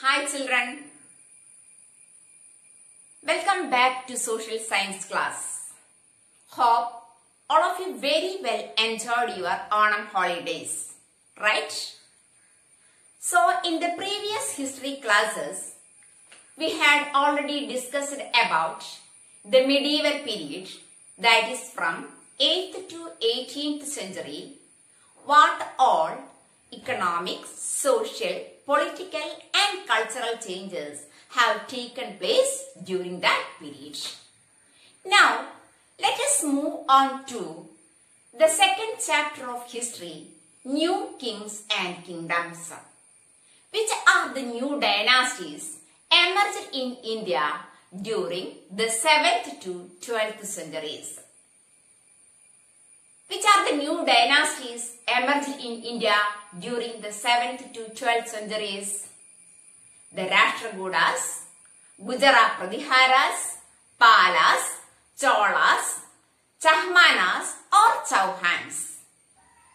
Hi children. Welcome back to social science class. Hope all of you very well enjoyed your Onam holidays, right? So in the previous history classes, we had already discussed about the medieval period that is from 8th to 18th century, what all economic, social, political and cultural changes have taken place during that period. Now, let us move on to the second chapter of history, New Kings and Kingdoms. Which are the new dynasties emerged in India during the 7th to 12th centuries? Which are the new dynasties emerged in India during the 7th to 12th centuries? The Rashtrakutas, Gujarat Pratiharas, Palas, Cholas, Chahmanas or Chauhans.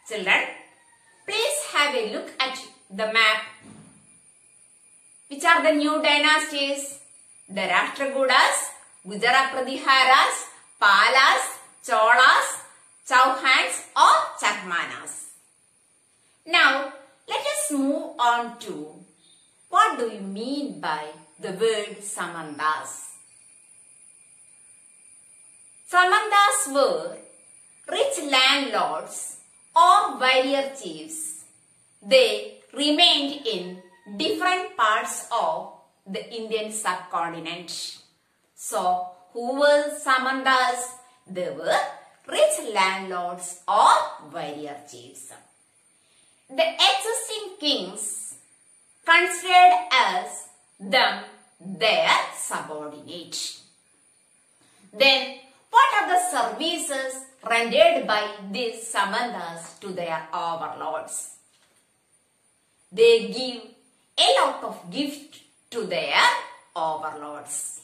Children, please have a look at the map. Which are the new dynasties? The Rashtrakutas, Gujarat Pratiharas, Palas, Cholas, Chauhans or Chahmanas. Now, let us move on to what do you mean by the word Samantas? Samantas were rich landlords or warrior chiefs. They remained in different parts of the Indian subcontinent. So, who were Samantas? They were rich landlords or warrior chiefs. The existing kings considered as them their subordinate. Then, what are the services rendered by these Samantas to their overlords? They give a lot of gift to their overlords.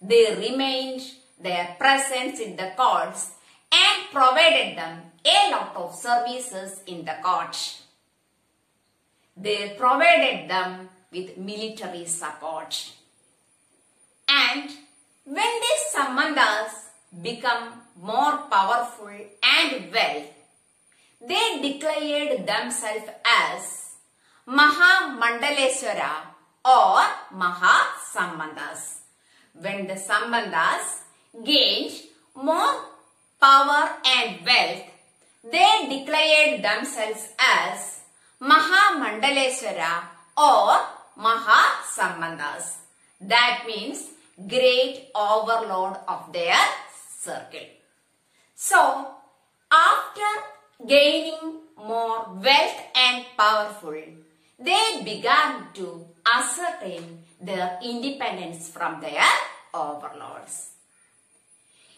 They remained their presence in the courts provided them a lot of services in the court. They provided them with military support. And when these Samantas become more powerful and well, they declared themselves as Mahamandaleswara or Mahasambandas. When the Sambandas gained more power and wealth, they declared themselves as Mahamandaleswara or Mahasambandas. That means great overlord of their circle. So, after gaining more wealth and powerful, they began to ascertain their independence from their overlords.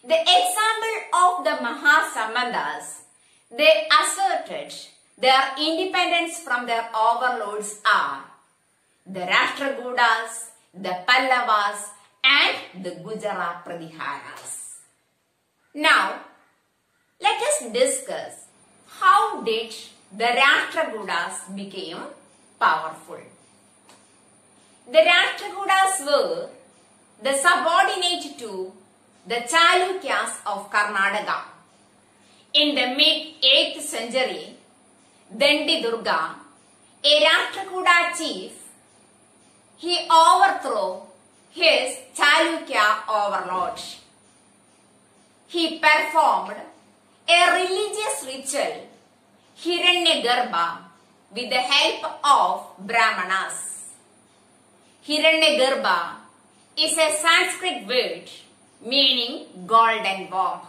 The example of the Mahasambandas, they asserted their independence from their overlords are the Rashtrakutas, the Pallavas and the Gujarat Pratiharas. Now, let us discuss how did the Rashtrakutas became powerful. The Rashtrakutas were the subordinate to the Chalukyas of Karnataka. In the mid 8th century, Danti Durga, a Rashtrakuta chief, he overthrew his Chalukya overlord. He performed a religious ritual, Hiranyagarbha, with the help of Brahmanas. Hiranyagarbha is a Sanskrit word meaning golden war.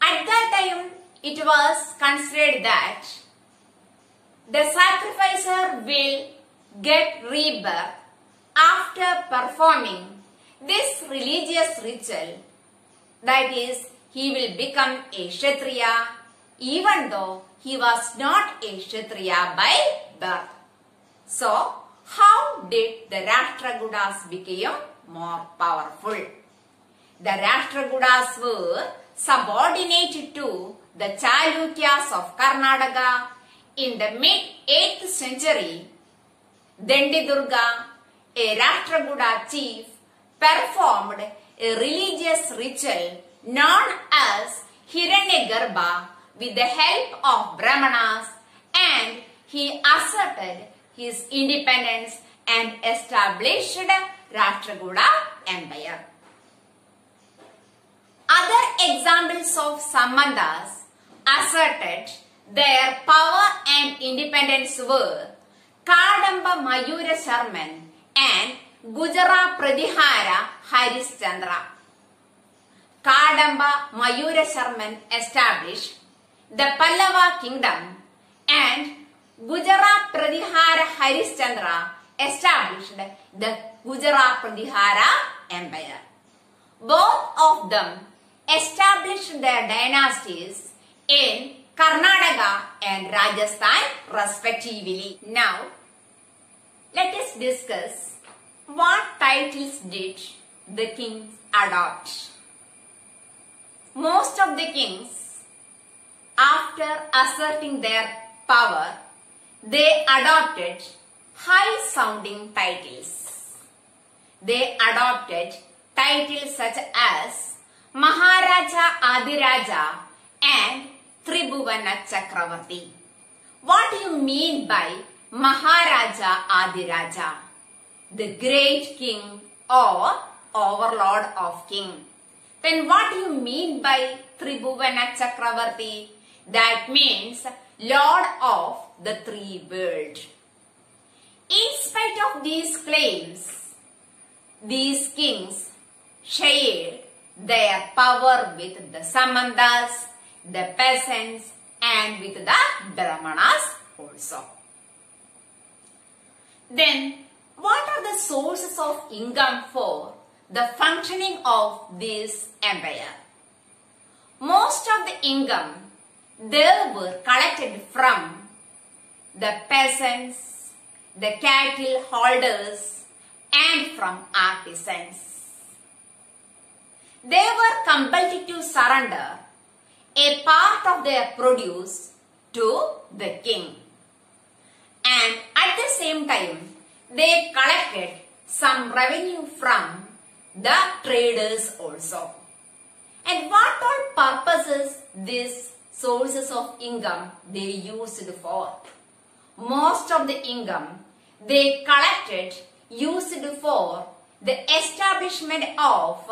At that time, it was considered that the sacrificer will get rebirth after performing this religious ritual. That is, he will become a Kshatriya even though he was not a Kshatriya by birth. So, how did the Rashtrakutas become more powerful? The Rashtrakutas were subordinated to the Chalukyas of Karnataka in the mid 8th century. Dantidurga, a Rashtrakuta chief, performed a religious ritual known as Hiranyagarbha with the help of Brahmanas and he asserted his independence and established Rashtrakuta Empire. Other examples of Sambandas asserted their power and independence were Kadamba Mayura Sharman and Gujara Pratihara Harishchandra. Kadamba Mayura Sharman established the Pallava kingdom and Gujara Pratihara Harishchandra established the Gujarat Pratihara empire. Both of them established their dynasties in Karnataka and Rajasthan respectively. Now, let us discuss what titles did the kings adopt. Most of the kings, after asserting their power, they adopted high sounding titles. They adopted titles such as Maharaja Adiraja and Tribhuvana Chakravarti. What do you mean by Maharaja Adiraja? The great king or overlord of king. Then what do you mean by Tribhuvana Chakravarti? That means lord of the three worlds. In spite of these claims, these kings shared their power with the Samantas, the peasants and with the Brahmanas also. Then, what are the sources of income for the functioning of this empire? Most of the income they were collected from the peasants, the cattle holders and from artisans. They were compelled to surrender a part of their produce to the king. And at the same time, they collected some revenue from the traders also. And what all purposes these sources of income they used for? Most of the income they collected used for the establishment of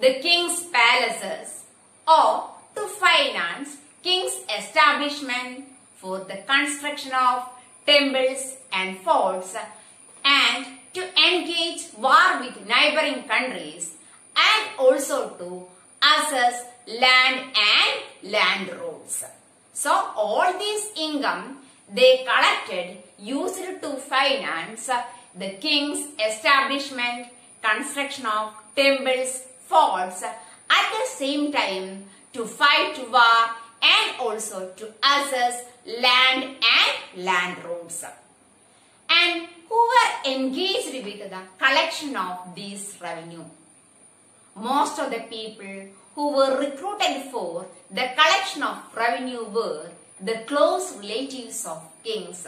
the king's palaces or to finance king's establishment for the construction of temples and forts and to engage war with neighboring countries and also to assess land and land roads. So all this income they collected used to finance the king's establishment, construction of temples, forts, at the same time to fight war and also to assess land and land roads. And who were engaged with the collection of this revenue? Most of the people who were recruited for the collection of revenue were the close relatives of kings.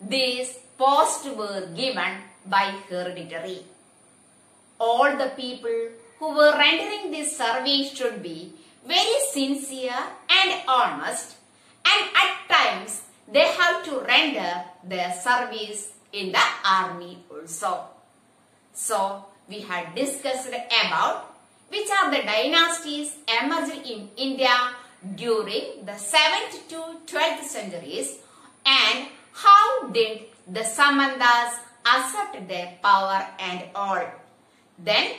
These posts were given by hereditary. All the people who were rendering this service should be very sincere and honest and at times they have to render their service in the army also. So we had discussed about which are the dynasties emerged in India during the 7th to 12th centuries and how did the Samantas assert their power and all. Then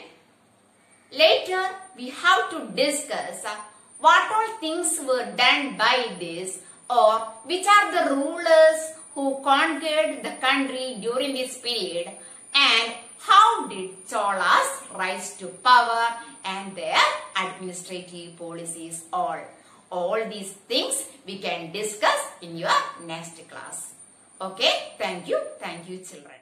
later we have to discuss what all things were done by this or which are the rulers who conquered the country during this period and how did Cholas rise to power and their administrative policies all. All these things we can discuss in your next class. Okay, thank you. Thank you children.